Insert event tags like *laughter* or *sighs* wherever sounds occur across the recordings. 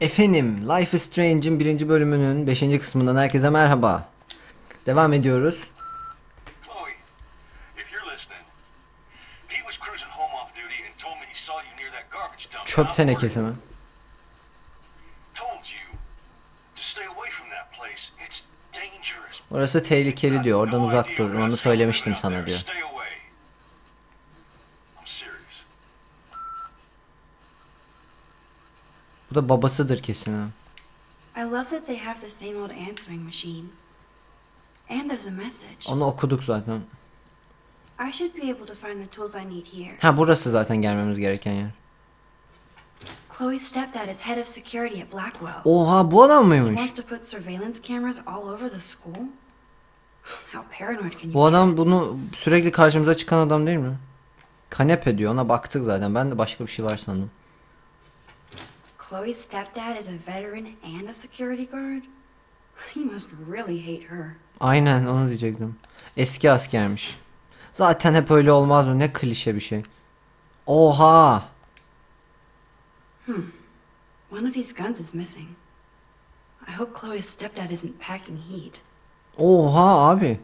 Efendim, Life is Strange'in birinci bölümünün 5. kısmından herkese merhaba. Devam ediyoruz. Çöp tenekesi mi? Orası tehlikeli diyor. Oradan uzak dur. Onu söylemiştim sana diyor. Stay away. I'm serious. Bu da babasıdır kesin ha. I love that they have the same old answering machine. And there's a message. Onu okuduk zaten. I should be able to find the tools I need here. Ha burası zaten gelmemiz gereken yer. Chloe's stepdad is head of security at Blackwell. Oha bu adam He mıymış? wants to put surveillance cameras all over the school? How paranoid can you Bu adam bunu sürekli karşımıza çıkan adam değil mi? Kanepe diyor ona baktık zaten. Ben de başka bir şey var sandım. Chloe's stepdad is a veteran and a security guard? He must really hate her. Aynen onu diyecektim. Eski askermiş. Zaten hep öyle olmaz mı? Ne klişe bir şey. Oha! One of these guns is missing. I hope Chloe's stepdad isn't packing heat. Oha abi.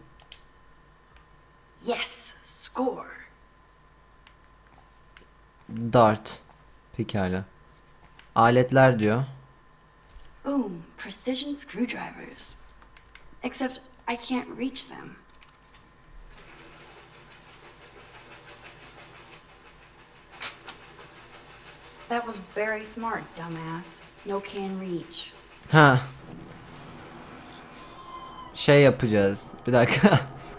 Yes, score. Dart. Pekala. Aletler diyor. Boom, precision screwdrivers. Except I can't reach them. That was very smart, dumbass. No can reach. Ha. Şey yapacağız. Bir dakika. *laughs*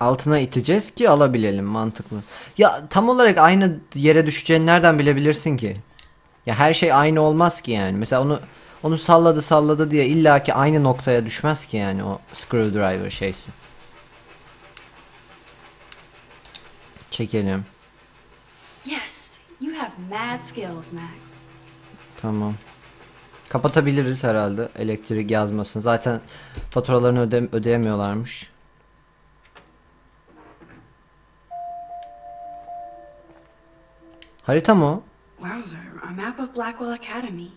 Altına iteceğiz ki alabilelim mantıklı. Ya tam olarak aynı yere düşeceğini nereden bilebilirsin ki? Ya her şey aynı olmaz ki yani. Mesela onu onu salladı salladı diye illaki aynı noktaya düşmez ki yani o screwdriver şeysi. Çekelim. Yes, you have mad skills, Max. Tamam. Kapatabiliriz herhalde elektrik yazmasın. Zaten faturalarını öde ödeyemiyorlarmış. Harita mı o? Wowzer, a map of Blackwell Academy.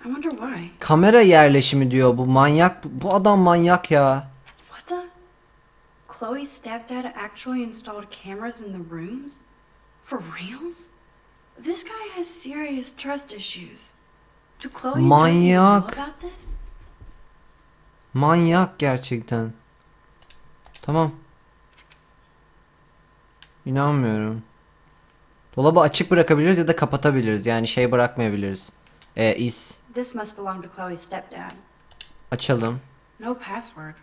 I wonder why. Kamera yerleşimi diyor bu manyak. Bu adam manyak ya. What the? Chloe's stepdad actually installed cameras in the rooms? For reals? This guy has serious trust issues. Do Chloe Manyak. about this? Manyak gerçekten. Tamam. İnanmıyorum. Dolabı açık bırakabiliriz ya da kapatabiliriz. Yani şey bırakmayabiliriz. E, is. This must belong to Chloe's stepdad. Açalım. No password.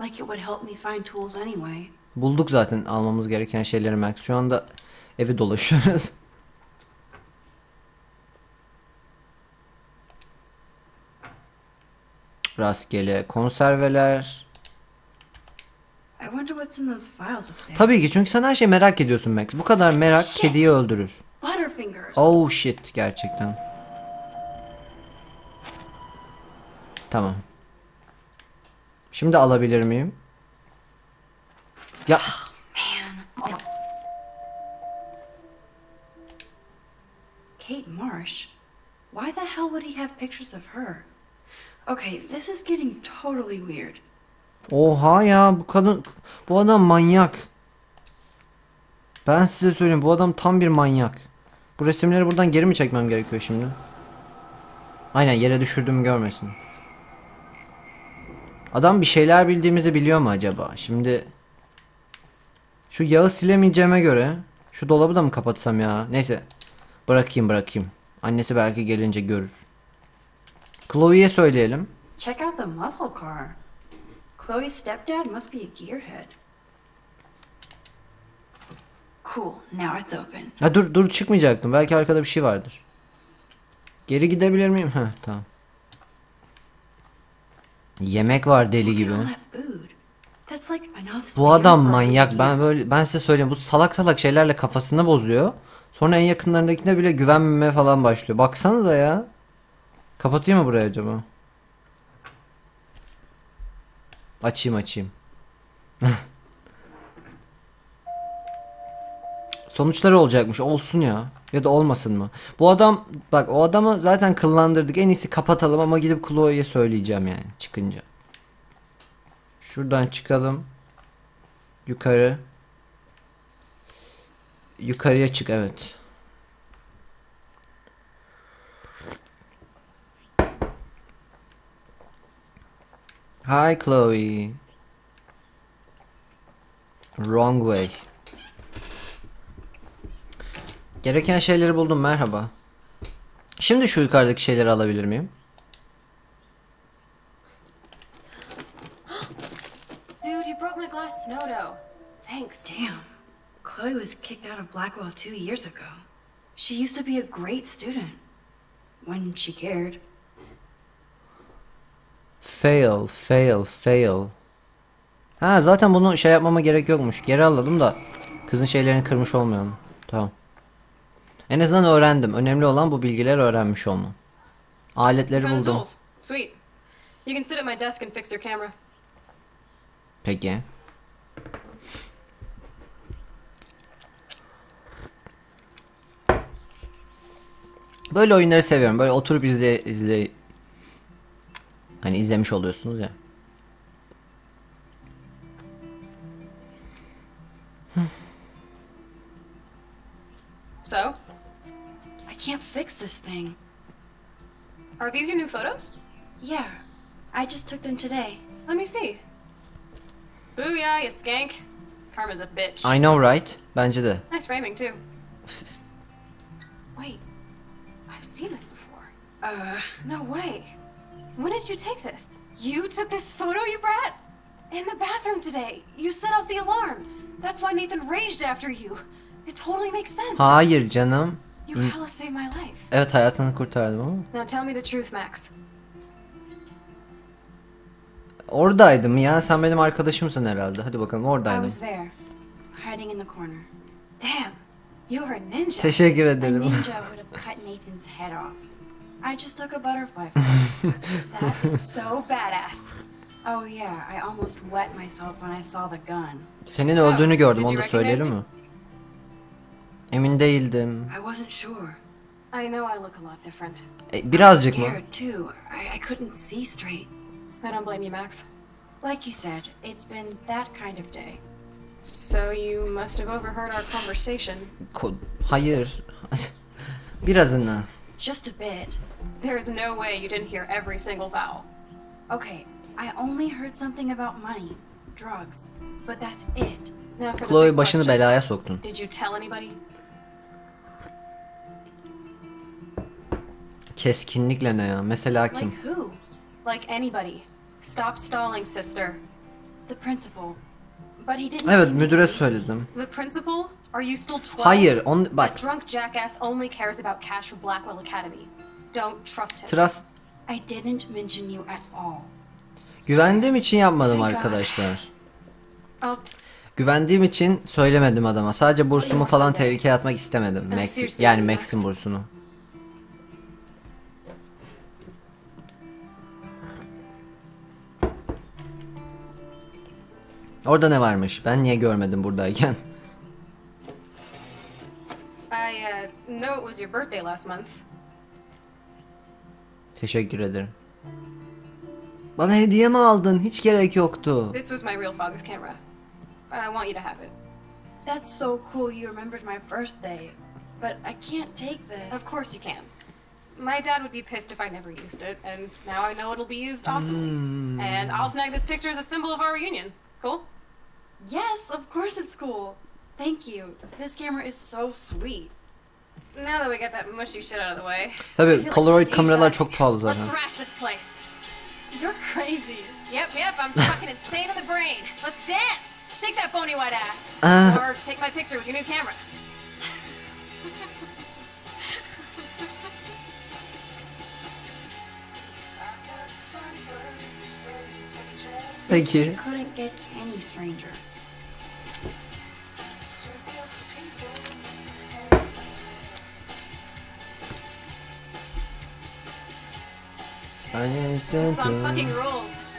Like it would help me find tools anyway. Bulduk zaten almamız gereken şeyleri Max. Şu anda evi dolaşıyoruz. *laughs* Rastgele konserveler. I wonder what's in those files up there. Tabii ki çünkü sen her şeyi merak ediyorsun Max. Bu kadar merak Shit. kediyi öldürür. Oh shit gerçekten. Tamam. Şimdi alabilir miyim? Ya Man. Kate Marsh? Why the hell would he have pictures of her? Okay, this is getting totally weird. Oha ya bu kadın bu adam manyak. Ben size söyleyeyim bu adam tam bir manyak. Bu resimleri buradan geri mi çekmem gerekiyor şimdi? Aynen yere düşürdüğümü görmesin. Adam bir şeyler bildiğimizi biliyor mu acaba? Şimdi şu yağı silemeyeceğime göre şu dolabı da mı kapatsam ya? Neyse. Bırakayım bırakayım. Annesi belki gelince görür. Chloe'ye söyleyelim. Check out the muscle car. Chloe's stepdad must be a gearhead. Cool, now it's open. Ha dur dur çıkmayacaktım. Belki arkada bir şey vardır. Geri gidebilir miyim? Ha tamam. Yemek var deli gibi. Bu adam manyak. Ben böyle ben size söyleyeyim. Bu salak salak şeylerle kafasını bozuyor. Sonra en yakınlarındakine bile güvenmemeye falan başlıyor. Baksana da ya. Kapatayım mı burayı acaba? Açayım açayım. *laughs* Sonuçları olacakmış. Olsun ya. Ya da olmasın mı? Bu adam bak o adamı zaten kıllandırdık. En iyisi kapatalım ama gidip Chloe'ye söyleyeceğim yani çıkınca. Şuradan çıkalım. Yukarı. Yukarıya çık evet. Hi Chloe. Wrong way. Gereken şeyleri buldum merhaba. Şimdi şu yukarıdaki şeyleri alabilir miyim? Dude, you broke my glass snow dough. Thanks. Damn. Chloe was kicked out of Blackwell two years ago. She used to be a great student. When she cared. Fail, fail, fail. Ha zaten bunu şey yapmama gerek yokmuş. Geri alalım da kızın şeylerini kırmış olmayalım. Tamam. En azından öğrendim. Önemli olan bu bilgileri öğrenmiş olmam. Aletleri buldum. Sweet. You can sit at my desk and fix your camera. Peki. Böyle oyunları seviyorum. Böyle oturup izle izle hani izlemiş oluyorsunuz ya. So, I can't fix this thing. are these your new photos? Yeah. I just took them today. Let me see. Booyah, you skank. Karma's a bitch. I know right? Bence de. Nice framing, too. Wait. I've seen this before. Uh, No way. When did you take this? You took this photo, you brat? In the bathroom today. You set off the alarm. That's why Nathan raged after you. It totally makes sense. Hayır canım. You hella saved my life. Evet hayatını kurtardım ama. Now tell me the truth, Max. Oradaydım ya. Sen benim arkadaşımsın herhalde. Hadi bakalım I oradaydım. was there. Hiding in the corner. Damn, you're a ninja. Teşekkür A ederim. ninja *laughs* would have cut Nathan's head off. I just took a butterfly *laughs* that is so badass. oh yeah, I almost wet myself when I saw the gun. Senin öldüğünü gördüm onu da söyleyelim mi? Emin değildim. I wasn't sure. I know I look a lot different. E, birazcık mı? Too. I, I couldn't see straight. I don't blame you, Max. Like you said, it's been that kind of day. So you must have overheard our conversation. Hayır. *laughs* Birazını. Just a bit. There's no way you didn't hear every single vowel. Okay, I only heard something about money, drugs, but that's it. Now for the Chloe big başını question. belaya soktun. Did you tell anybody? Keskinlikle ne ya? Mesela kim? Like who? Like anybody. Stop stalling, sister. The principal. But he didn't. Evet seem to müdüre be- söyledim. The principal? Are you still 12? Hayır on That bak drunk jackass only cares about cash for Blackwell Academy. Don't trust him. trust I didn't mention you at all. güvendiğim için yapmadım arkadaşlar. Güvendiğim için söylemedim adama. Sadece bursumu falan tehlikeye atmak istemedim. Max, yani Max. Max'in bursunu. Orada ne varmış? Ben niye görmedim buradayken? I uh, know it was your birthday last month. Teşekkür ederim. Bana hediye mi aldın? Hiç gerek yoktu. This was my real father's camera. I want you to have it. That's so cool you remembered my birthday. But I can't take this. Of course you can. My dad would be pissed if I never used it, and now I know it'll be used awesomely. Hmm. And I'll snag this picture as a symbol of our reunion. Cool? Yes, of course it's cool. Thank you. This camera is so sweet. Now that we got that mushy shit out of the way. I Tabii feel like Polaroid stage kameralar diving. çok pahalı Let's zaten. thrash this place. You're crazy. Yep, yep, I'm fucking insane in the brain. Let's dance. Shake that bony white ass. Uh. or take my picture with your new camera. Thank You couldn't get any stranger. This song fucking rules.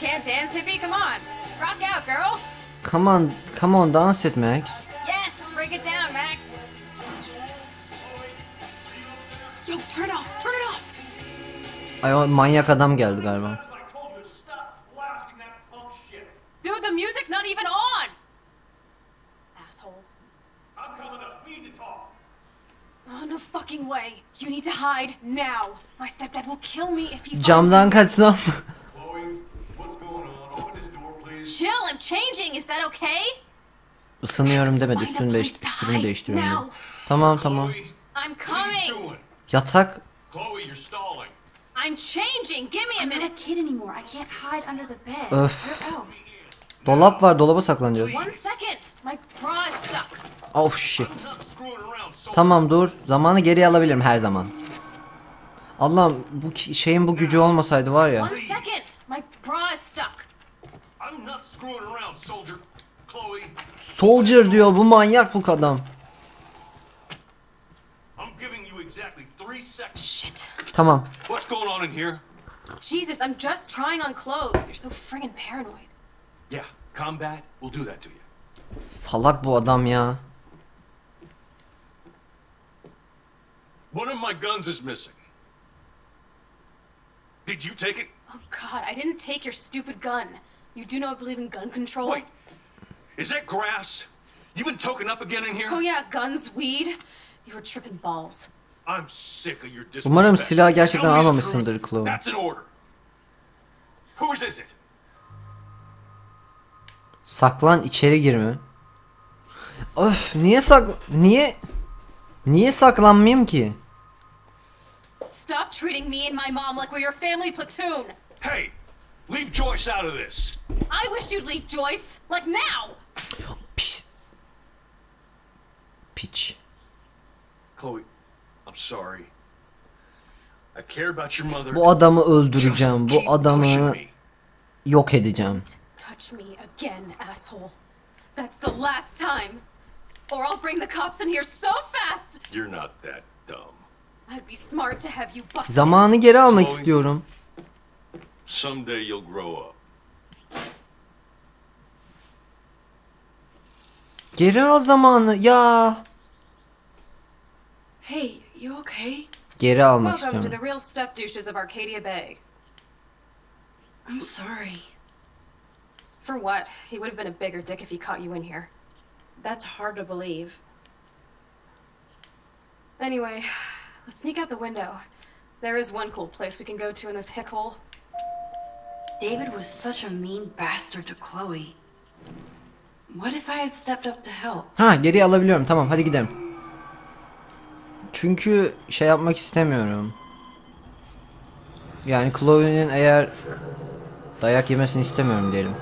Can't dance, hippie? Come on. Rock out, girl. Come on, come on, dans et Max. Yes, break it down, Max. Yo, turn it off, turn it off. Ay o manyak adam geldi galiba. Door, please. Chill, I'm changing. Is that okay? Isınıyorum demedi. Üstünü, değiş place to üstünü değiştiriyorum. now. dedi. Tamam tamam. I'm coming. Yatak. Chloe, you're stalling. I'm changing. Give me a I'm not a minute. kid anymore. I can't hide under the bed. Öf. Where else? Dolap var. Dolaba saklanacağız. One second. My bra is stuck. Of shit. Tamam dur. Zamanı geri alabilirim her zaman. Allah'ım bu şeyin bu gücü olmasaydı var ya. One second. My bra is stuck. I'm not screwing around, soldier. Chloe, Soldier diyor bu manyak bu adam. I'm giving you exactly three seconds. Shit. Tamam. What's going on in here? Jesus, I'm just trying on clothes. You're so friggin' paranoid. Yeah, combat will do that to you. Salak bu adam ya. One of my guns is missing. Did you take it? Oh god, I didn't take your stupid gun. You do know I believe in gun control? Wait, is that grass? You been token up again in here? Oh yeah, guns, weed. You were tripping balls. I'm sick of your disrespect. Umarım silahı gerçekten almamışsındır. Chloe. That's an order. Whose is it? Saklan içeri girme. Öf niye sak niye niye saklanmayayım ki? Stop treating me and my mom like we're your family platoon. Hey, leave Joyce out of this. I wish you'd leave Joyce, like now. Pis. Piç. Chloe, I'm sorry. I care about your mother. Bu adamı öldüreceğim. Bu adamı yok edeceğim. Touch me again, asshole. That's the last time. Or I'll bring the cops in here so fast. You're not that dumb. Zamanı geri almak Chloe. istiyorum. Someday you'll grow up. Geri al zamanı ya. Hey, you okay? Geri almak Welcome to the real step douches of Arcadia Bay. I'm sorry. For what? He would have been a bigger dick if he caught you in here. That's hard to believe. Anyway, let's sneak out the window. There is one cool place we can go to in this hick hole. David was such a mean bastard to Chloe. What if I had stepped up to help? Ha geri alabiliyorum. Tamam hadi gidelim. Çünkü şey yapmak istemiyorum. Yani Chloe'nin eğer dayak yemesini istemiyorum diyelim.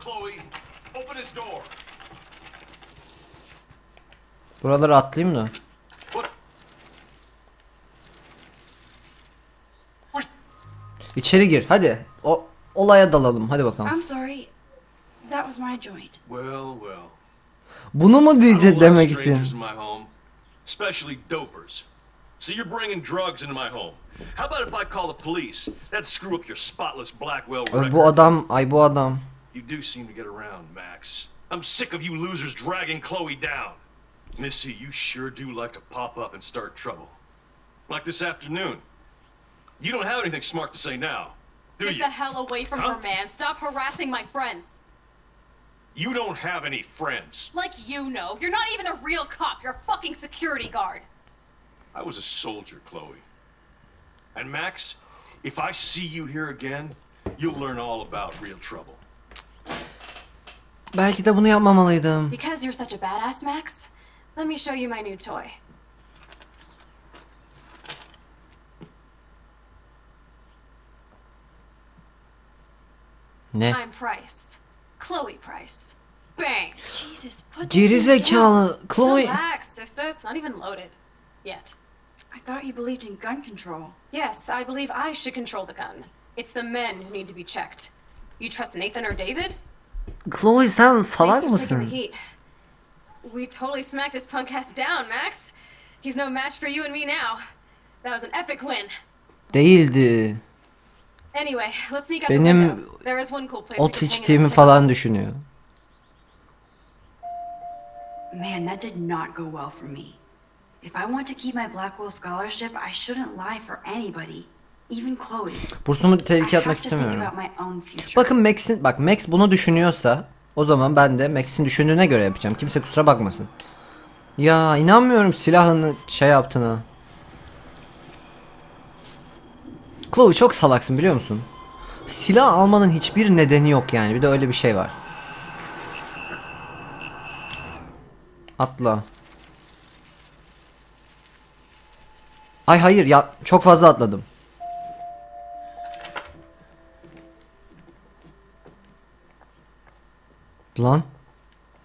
Chloe, open this door. Buraları atlayayım da. İçeri gir hadi. O olaya dalalım hadi bakalım. I'm sorry. That was my joint. Well, well. Bunu mu diyecek demek için? especially dopers. So you're bringing drugs into my home. How about if I call the police? That'd screw up your spotless Blackwell Ay, record. bu adam, ay bu adam. You do seem to get around, Max. I'm sick of you losers dragging Chloe down. Missy, you sure do like to pop up and start trouble. Like this afternoon. You don't have anything smart to say now, do Get you? the hell away from Huh? her, man. Stop harassing my friends. You don't have any friends. Like you know. You're not even a real cop. You're a fucking security guard. I was a soldier, Chloe. And Max, if I see you here again, you'll learn all about real trouble. Belki de bunu yapmamalıydım. Because you're such a badass, Max, let me show you my new toy. Ne? I'm Price. Chloe Price. Bang! Jesus, put Geri this thing down. zekalı. Chloe. Relax, sister. It's not even loaded. Yet. I thought you believed in gun control. Yes, I believe I should control the gun. It's the men who need to be checked. You trust Nathan or David? Chloe sen salak Thanks for taking the mısın? We totally smacked his punk ass down, Max. He's no match for you and me now. That was an epic win. Değildi. Anyway, let's sneak out Benim the window. There is one cool place we Ot içtiğimi falan düşünüyor. Man, that did not go well for me. If I want to keep my Blackwell scholarship, I shouldn't lie for anybody, even Chloe. Bursumu I tehlikeye have atmak to think istemiyorum. about my own future. Bakın Max'in bak Max bunu düşünüyorsa o zaman ben de Max'in düşündüğüne göre yapacağım. Kimse kusura bakmasın. Ya inanmıyorum silahını şey yaptığına. Chloe çok salaksın biliyor musun? Silah almanın hiçbir nedeni yok yani. Bir de öyle bir şey var. Atla. Ay hayır ya çok fazla atladım. Lan.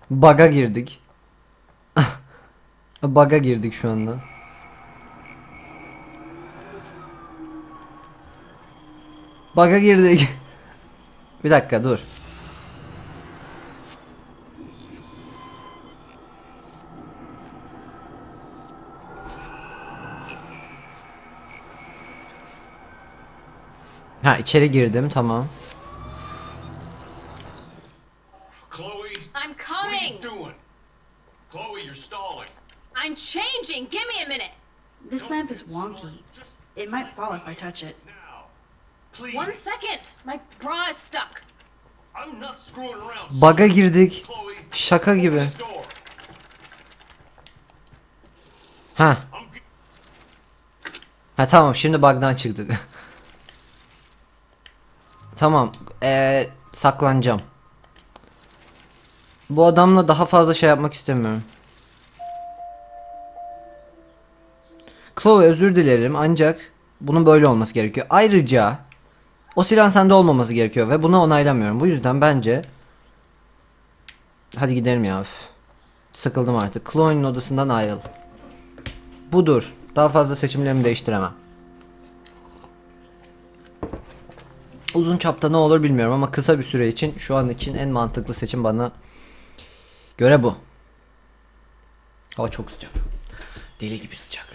Baga girdik. *laughs* Baga girdik şu anda. Baga girdik. *laughs* Bir dakika dur. Ha içeri girdim tamam. Chloe, I'm what are you coming! doing? Chloe, you're stalling. I'm changing! Give me a minute! This lamp is wonky. It might fall if I touch it. Please. One second! My bra is stuck. I'm not screwing around. Baga girdik. Şaka gibi. Ha. Ha tamam şimdi bug'dan çıktık. *laughs* tamam. Ee, saklanacağım. Bu adamla daha fazla şey yapmak istemiyorum. Chloe özür dilerim ancak bunun böyle olması gerekiyor. Ayrıca o silahın sende olmaması gerekiyor ve bunu onaylamıyorum. Bu yüzden bence Hadi gidelim ya. üf. Sıkıldım artık. Chloe'nin odasından ayrıl. Budur. Daha fazla seçimlerimi değiştiremem. Uzun çapta ne olur bilmiyorum ama kısa bir süre için şu an için en mantıklı seçim bana göre bu. Hava çok sıcak. Deli gibi sıcak.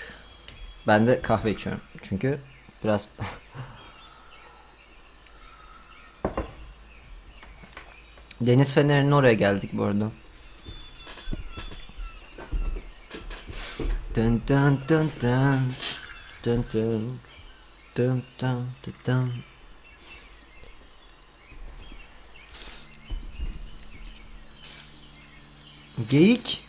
Ben de kahve içiyorum. Çünkü biraz *laughs* Deniz Feneri'nin oraya geldik bu arada. Dun dun dun dun dun dun dun dun dun dun. Geyik.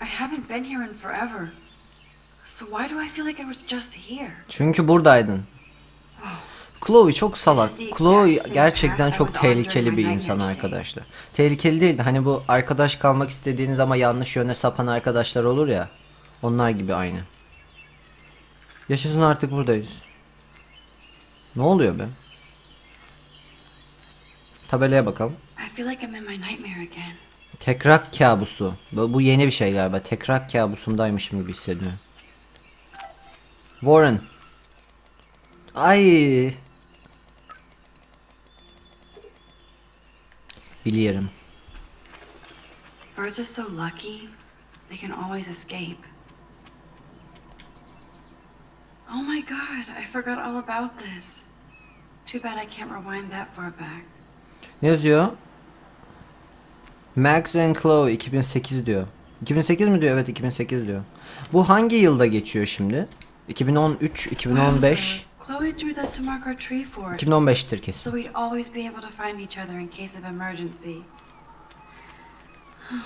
I haven't been here in forever. So why do I feel like I was just here? Çünkü buradaydın. Chloe çok salak. Chloe gerçekten çok tehlikeli bir insan arkadaşlar. Tehlikeli değil de hani bu arkadaş kalmak istediğiniz ama yanlış yöne sapan arkadaşlar olur ya. Onlar gibi aynı. Yaşasın artık buradayız. Ne oluyor be? Tabelaya bakalım. I feel like I'm in my nightmare again. Tekrar kabusu. Bu, bu yeni bir şey galiba. Tekrar kabusumdaymışım gibi hissediyorum. Warren. Ay. Biliyorum. Birds are so lucky. They can always escape. Oh my god, I forgot all about this. Too bad I can't rewind that far back. Ne yazıyor? Max and Chloe 2008 diyor. 2008 mi diyor? Evet 2008 diyor. Bu hangi yılda geçiyor şimdi? 2013, 2015. Wow, so Chloe drew that to mark our tree fort. 2015'tir kesin. So we'd always be able to find each other in case of emergency. *sighs*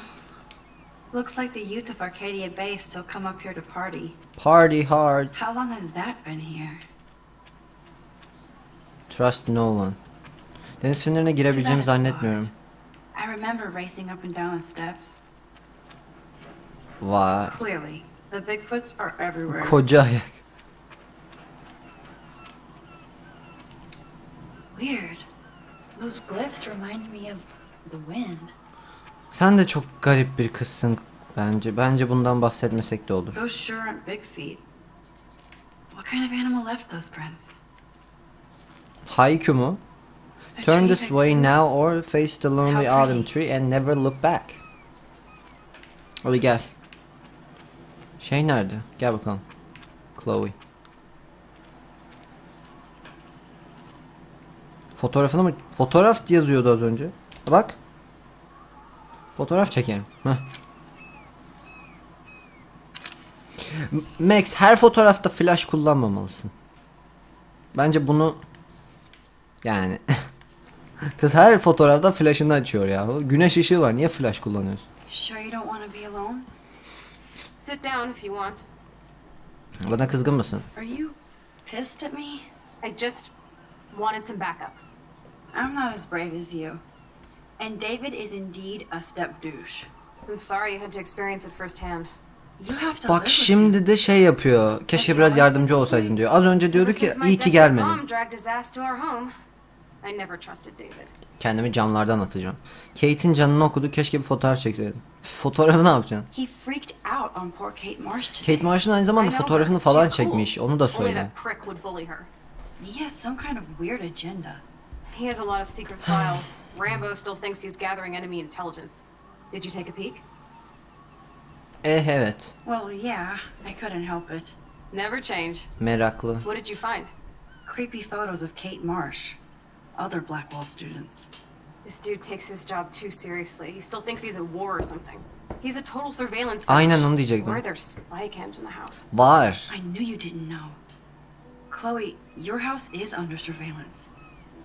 Looks like the youth of Arcadia Bay still come up here to party. Party hard. How long has that been here? Trust no one. Deniz fenerine girebileceğimi zannetmiyorum. locked. I remember racing up and down the steps. Vay. Clearly, the Bigfoots are everywhere. Koca ayak. Weird. Those glyphs remind me of the wind. Sen de çok garip bir kızsın bence. Bence bundan bahsetmesek de olur. Those sure aren't big feet. What kind of animal left those prints? Haiku mu? Turn this way now or face the lonely autumn tree and never look back. Hadi gel. Şey nerede? Gel bakalım. Chloe. Fotoğrafını mı? Fotoğraf yazıyordu az önce. Bak. Fotoğraf çekerim. Heh. Max her fotoğrafta flash kullanmamalısın. Bence bunu yani *laughs* kız her fotoğrafta flash'ını açıyor ya. Güneş ışığı var. Niye flash kullanıyorsun? Sure you don't want to be alone? Sit down if you want. Bana kızgın mısın? Are you pissed at me? I just wanted some backup. I'm not as brave as you. And David is indeed a step douche. I'm sorry you had to experience it firsthand. You have to live Bak şimdi de şey yapıyor. Keşke biraz yardımcı olsaydın diyor. Az önce diyordu ki iyi ki gelmedin. I never trusted David. Kendimi camlardan atacağım. Kate'in canını okudu. Keşke bir fotoğraf çekseydim. *laughs* Fotoğrafı ne yapacaksın? He freaked out on poor Kate Marsh today. Kate Marsh'ın aynı zamanda fotoğrafını falan çekmiş. Onu da söyle. prick would bully her. He has some kind of weird agenda. He has a lot of secret files. *sighs* Rambo still thinks he's gathering enemy intelligence. Did you take a peek? Eh evet. Well, yeah, I couldn't help it. Never change. Meraklı. What did you find? Creepy photos of Kate Marsh, other Blackwell students. This dude takes his job too seriously. He still thinks he's at war or something. He's a total surveillance Aynen fetish. onu diyecektim. Or are there spy cams in the house? Var. I knew you didn't know. Chloe, your house is under surveillance.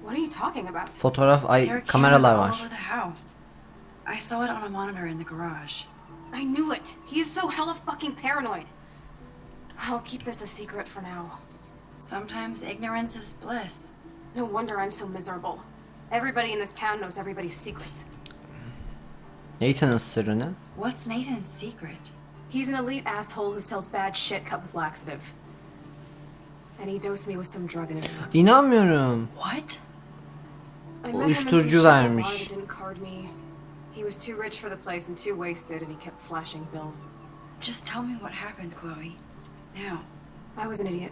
What are you talking about? Fotoğraf There are ay kameralar cameras all over the house. I saw it on a monitor in the garage. I knew it. He is so hella fucking paranoid. I'll keep this a secret for now. Sometimes ignorance is bliss. No wonder I'm so miserable. Everybody in this town knows everybody's secrets. Nathan's sırrı? What's Nathan's secret? He's an elite asshole who sells bad shit cut with laxative. And he dosed me with some drug in his room. İnanmıyorum. What? I O met him in some uyuşturucu shit bar vermiş. that didn't card me. He was too rich for the place and too wasted, and he kept flashing bills. Just tell me what happened, Chloe. Now. I was an idiot.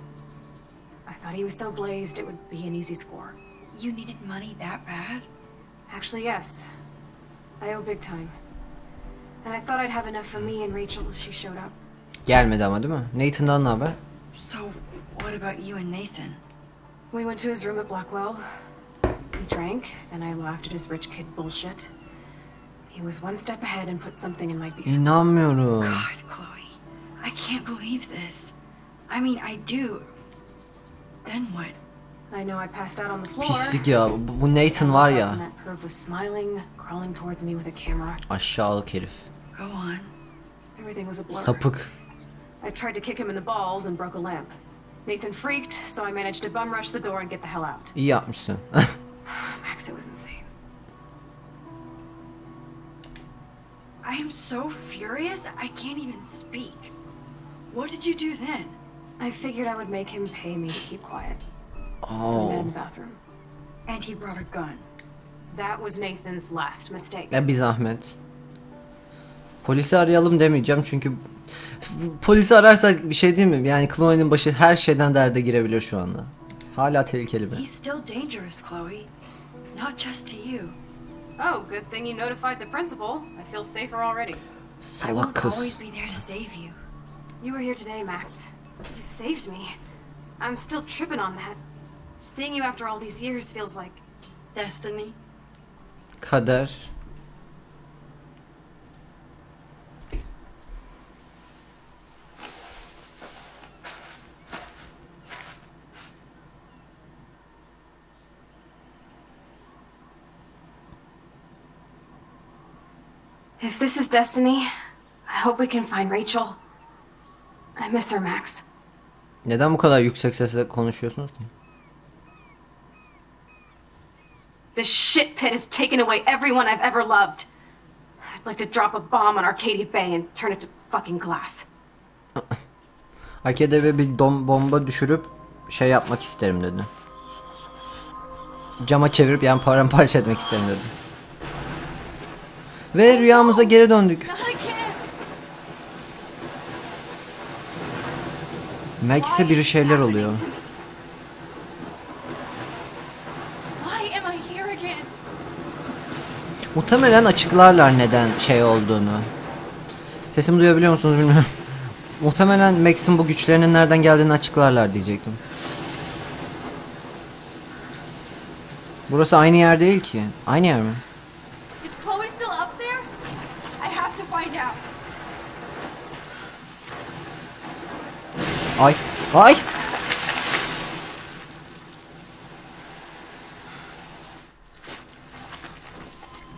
I thought he was so blazed it would be an easy score. You needed money that bad? Actually, yes. I owe big time. And I thought I'd have enough for me and Rachel if she showed up. Gelmedi ama değil mi? Nathan'dan ne haber? So, what about you and Nathan? We went to his room at Blackwell. We drank, and I laughed at his rich kid bullshit. He was one step ahead and put something in my beer. İnanmıyorum. God, Chloe. I can't believe this. I mean, I do. Then what? I know I passed out on the floor. Pislik ya. Bu bu Nathan I var ya. and that perv was smiling, crawling towards me with a camera. Aşağılık herif. Go on. Everything was a blur. Sapık. I tried to kick him in the balls and broke a lamp. Nathan freaked, so I managed to bum rush the door and get the hell out. İyi yapmışsın. *laughs* Max, it was insane. I am so furious, I can't even speak. What did you do then? I figured I would make him pay me to keep quiet. So I met in the bathroom. And he brought a gun. That was Nathan's last mistake. Ya bir zahmet. Polisi arayalım demeyeceğim çünkü polisi ararsak bir şey değil mi? Yani Chloe'nin başı her şeyden derde girebilir şu anda. Hala tehlikeli bir. He's still dangerous, Chloe. Not just to you. Oh, good thing you notified the principal. I feel safer already. I Salak kız. always be there to save you. You were here today, Max. You saved me. I'm still tripping on that. Seeing you after all these years feels like Destiny. Kader. If this is destiny, I hope we can find Rachel. I miss her, Max. Neden bu kadar yüksek sesle konuşuyorsunuz ki? This shit pit has taken away everyone I've ever loved. I'd like to drop a bomb on Arcadia Bay and turn it to fucking glass. *laughs* Arkada eve bir dom bomba düşürüp şey yapmak isterim dedi. Cama çevirip yani paramparça etmek isterim dedi. Ve rüyamıza geri döndük. Not again! Max'e bir şeyler oluyor. Muhtemelen açıklarlar neden şey olduğunu. Sesimi duyabiliyor musunuz bilmiyorum. Muhtemelen Max'in bu güçlerinin nereden geldiğini açıklarlar diyecektim. Burası aynı yer değil ki. Aynı yer mi? Is Chloe still up there? Ay. Ay.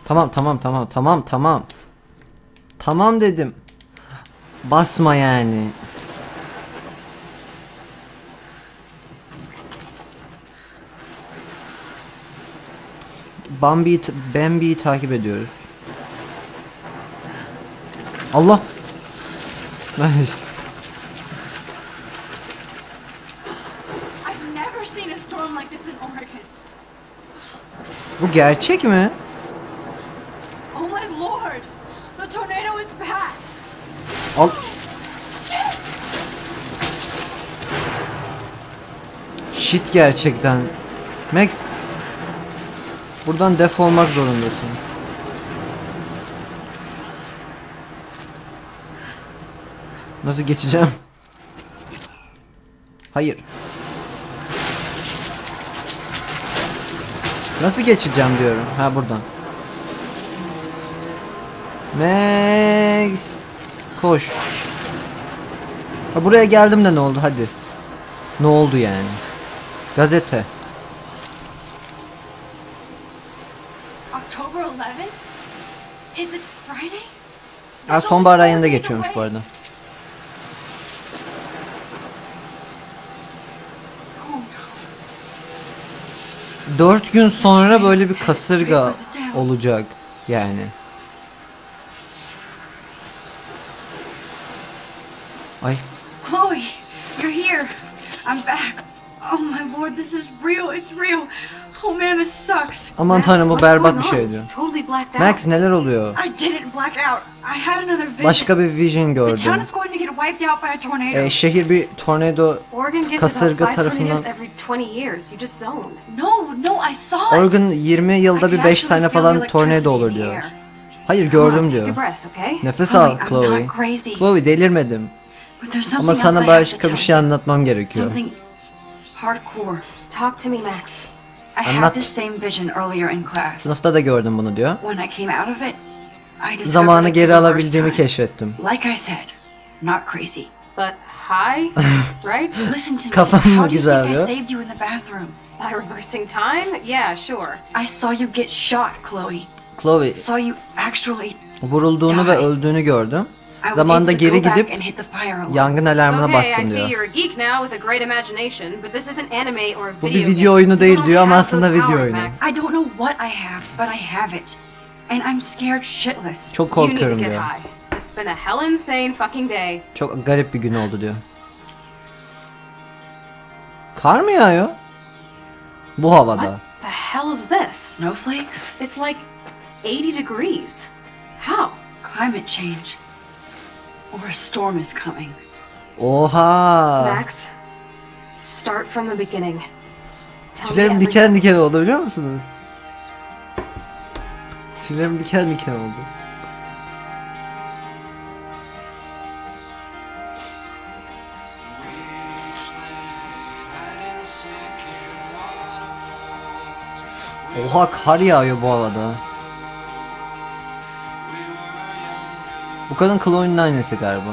Tamam tamam tamam tamam tamam. Tamam dedim. Basma yani. Bambi'yi Bambi'yi takip ediyoruz. Allah. *laughs* I've never seen a storm like this in Oregon. Bu gerçek mi? Oh my lord! The tornado is back! Al. Shit gerçekten. Max. Buradan def olmak zorundasın. Nasıl geçeceğim? Hayır. Nasıl geçeceğim diyorum. Ha buradan. Max. Koş. Ha, buraya geldim de ne oldu hadi. Ne oldu yani? Gazete. October 11th? Is this Friday? Ha, sonbahar ayında geçiyormuş bu arada. Dört gün sonra böyle bir kasırga olacak yani. Ay Chloe, you're here. I'm back. Oh my lord, this is real. It's real. Oh man, this sucks. aman tanrım bu berbat bir şey on? diyor. Totally. Max neler oluyor? I didn't black out. I had another vision. Başka bir vision The town gördüm. is going to get wiped out by a tornado. Ee, şehir bir tornado Oregon gets kasırga tarafından tornadoes every 20 years. You just zoned. no, no, I saw it. Oregon 20 I yılda bir 5 actually tane falan tornado olur diyor. Hayır gördüm diyor. Nefes al Chloe. Chloe delirmedim. Ama sana başka bir şey anlatmam gerekiyor. Hardcore. Talk to me, Max. I had this same vision earlier in class. Sınıfta da gördüm bunu diyor. When I came out of it, I Zamanı geri alabildiğimi keşfettim. Like I said, not crazy. But high, *laughs* right? Listen to me. How do you think I saved you in the bathroom? By reversing time? Yeah, sure. I saw you get shot, Chloe. Chloe Saw you actually. vurulduğunu ve Die. öldüğünü gördüm. I was Zamanında able to geri go back gidip and hit the fire alarm. yangın alarmına Okay, I bastım see diyor. you're a geek now with a great imagination, but this isn't anime or Bu video bir video game. oyunu değil don't diyor ama have aslında those video powers, oyunu. Max. I don't know what I have, but I have it. And I'm scared shitless. Çok You need to korkuyorum get diyor. It's been a hell insane fucking day. Çok garip bir gün oldu diyor. Kar mı yağıyor? Bu havada. What the hell is this? Snowflakes? It's like 80 degrees. How? Climate change. Or a storm is coming. Oha. Max, start from the beginning. Tüylerim diken diken oldu biliyor musunuz? Tüylerim diken diken oldu. Kadın Chloe'nin annesi galiba.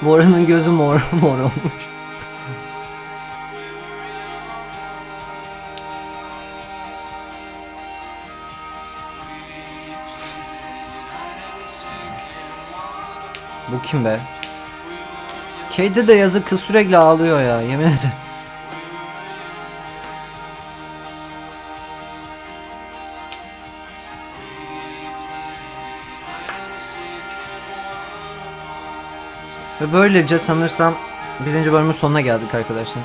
Mora'nın gözü mor mor olmuş. Bu kim be? Kedi de yazık kız sürekli ağlıyor ya yemin ederim. Ve böylece sanırsam birinci bölümün sonuna geldik arkadaşlar.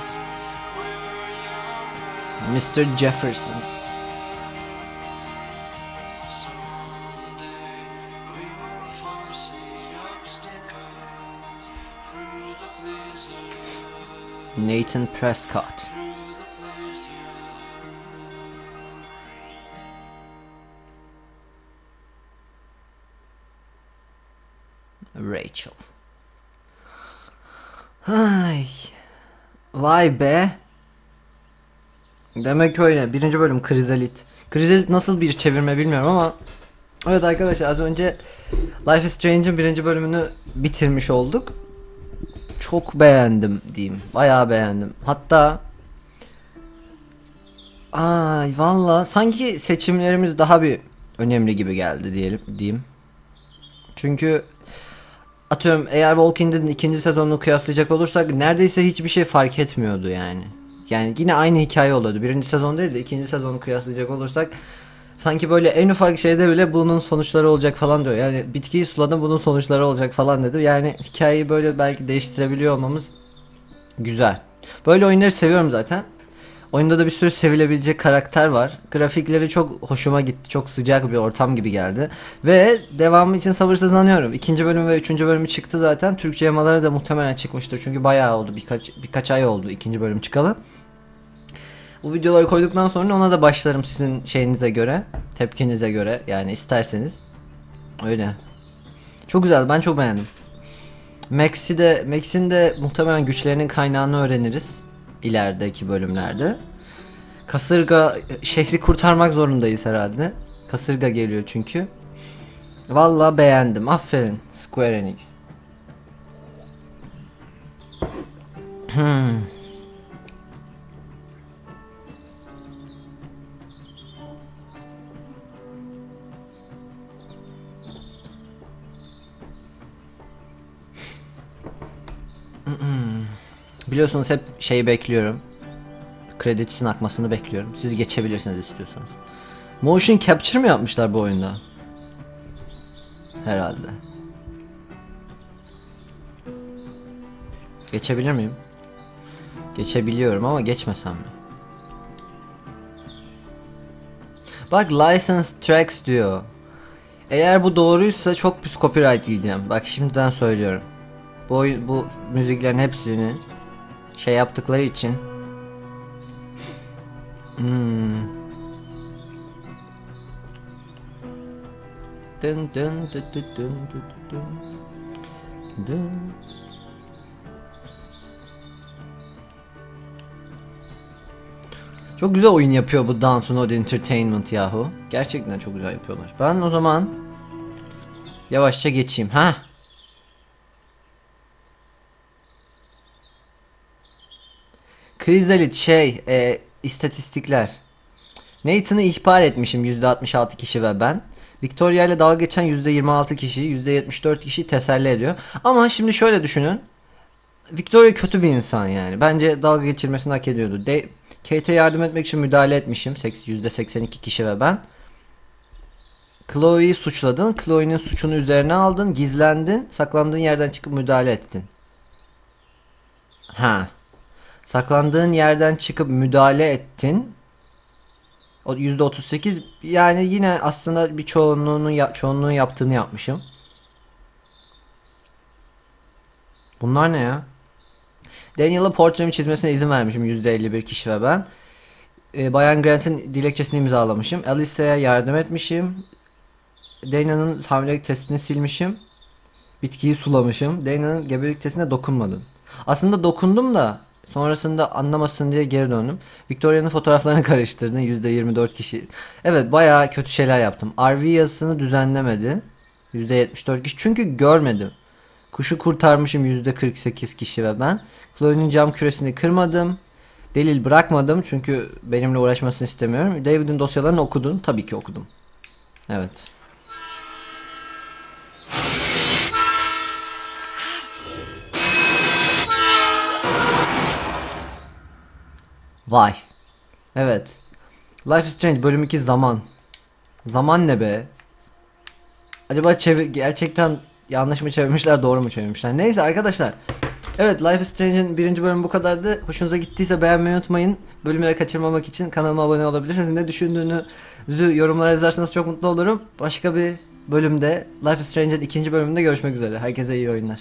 Mr. Jefferson. Nathan Prescott. Rachel. Ay. Vay be. Demek öyle. Birinci bölüm krizalit. Grizzly nasıl bir çevirme bilmiyorum ama Evet arkadaşlar az önce Life is Strange'in birinci bölümünü bitirmiş olduk. Çok beğendim diyeyim. Bayağı beğendim. Hatta Ay valla sanki seçimlerimiz daha bir önemli gibi geldi diyelim diyeyim. Çünkü atıyorum eğer Walking Dead'in ikinci sezonunu kıyaslayacak olursak neredeyse hiçbir şey fark etmiyordu yani. Yani yine aynı hikaye oluyordu. Birinci sezon değil de ikinci sezonu kıyaslayacak olursak sanki böyle en ufak şeyde bile bunun sonuçları olacak falan diyor. Yani bitkiyi suladım bunun sonuçları olacak falan dedi. Yani hikayeyi böyle belki değiştirebiliyor olmamız güzel. Böyle oyunları seviyorum zaten. Oyunda da bir sürü sevilebilecek karakter var. Grafikleri çok hoşuma gitti. Çok sıcak bir ortam gibi geldi. Ve devamı için sabırsızlanıyorum. İkinci bölüm ve üçüncü bölümü çıktı zaten. Türkçe yamaları da muhtemelen çıkmıştır. Çünkü bayağı oldu. Birkaç, birkaç ay oldu ikinci bölüm çıkalı. Bu videoları koyduktan sonra ona da başlarım sizin şeyinize göre. Tepkinize göre. Yani isterseniz. Öyle. Çok güzel. Ben çok beğendim. Max'i de Max'in de muhtemelen güçlerinin kaynağını öğreniriz ilerideki bölümlerde. Kasırga şehri kurtarmak zorundayız herhalde. Kasırga geliyor çünkü. Valla beğendim. Aferin Square Enix. Hmm. Biliyorsunuz hep şeyi bekliyorum. Kreditin akmasını bekliyorum. Siz geçebilirsiniz istiyorsanız. Motion capture mi yapmışlar bu oyunda? Herhalde. Geçebilir miyim? Geçebiliyorum ama geçmesem mi? Bak license tracks diyor. Eğer bu doğruysa çok pis copyright yiyeceğim. Bak şimdiden söylüyorum. Bu, bu müziklerin hepsini şey yaptıkları için hmm. Dın dın dı dı dın dı dı dın. Dın. Çok güzel oyun yapıyor bu Downton Entertainment yahu. Gerçekten çok güzel yapıyorlar. Ben o zaman yavaşça geçeyim. Ha? Krizalit şey e, istatistikler. Nathan'ı ihbar etmişim %66 kişi ve ben. Victoria ile dalga geçen %26 kişi, %74 kişi teselli ediyor. Ama şimdi şöyle düşünün. Victoria kötü bir insan yani. Bence dalga geçirmesini hak ediyordu. De Kate'e yardım etmek için müdahale etmişim. Seks- %82 kişi ve ben. Chloe'yi suçladın. Chloe'nin suçunu üzerine aldın. Gizlendin. Saklandığın yerden çıkıp müdahale ettin. Ha. Saklandığın yerden çıkıp müdahale ettin. O %38 yani yine aslında bir çoğunluğunu çoğunluğun yaptığını yapmışım. Bunlar ne ya? Daniel'a portremi çizmesine izin vermişim %51 kişi ve ben. Ee, Bayan Grant'in dilekçesini imzalamışım. Alicia'ya yardım etmişim. Daniel'ın hamilelik testini silmişim. Bitkiyi sulamışım. Daniel'ın gebelik testine dokunmadım. Aslında dokundum da sonrasında anlamasın diye geri döndüm. Victoria'nın fotoğraflarını *laughs* karıştırdın. %24 kişi. Evet bayağı kötü şeyler yaptım. RV yazısını düzenlemedi. %74 kişi. Çünkü görmedim. Kuşu kurtarmışım %48 kişi ve ben. Chloe'nin cam küresini kırmadım. Delil bırakmadım çünkü benimle uğraşmasını istemiyorum. David'in dosyalarını okudun. Tabii ki okudum. Evet. Vay. Evet. Life is Strange bölüm 2 zaman. Zaman ne be? Acaba çevir gerçekten yanlış mı çevirmişler doğru mu çevirmişler? Neyse arkadaşlar. Evet Life is Strange'in birinci bölümü bu kadardı. Hoşunuza gittiyse beğenmeyi unutmayın. Bölümleri kaçırmamak için kanalıma abone olabilirsiniz. Ne düşündüğünüzü yorumlara yazarsanız çok mutlu olurum. Başka bir bölümde Life is Strange'in ikinci bölümünde görüşmek üzere. Herkese iyi oyunlar.